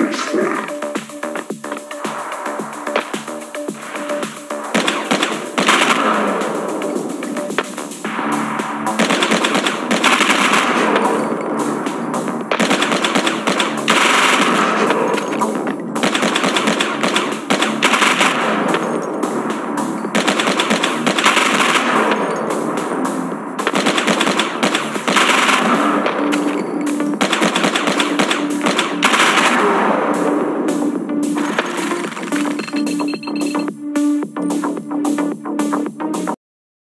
authorized